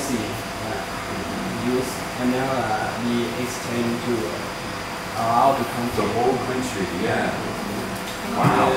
policy use and now uh, we extend to allow the The whole country, yeah. Wow.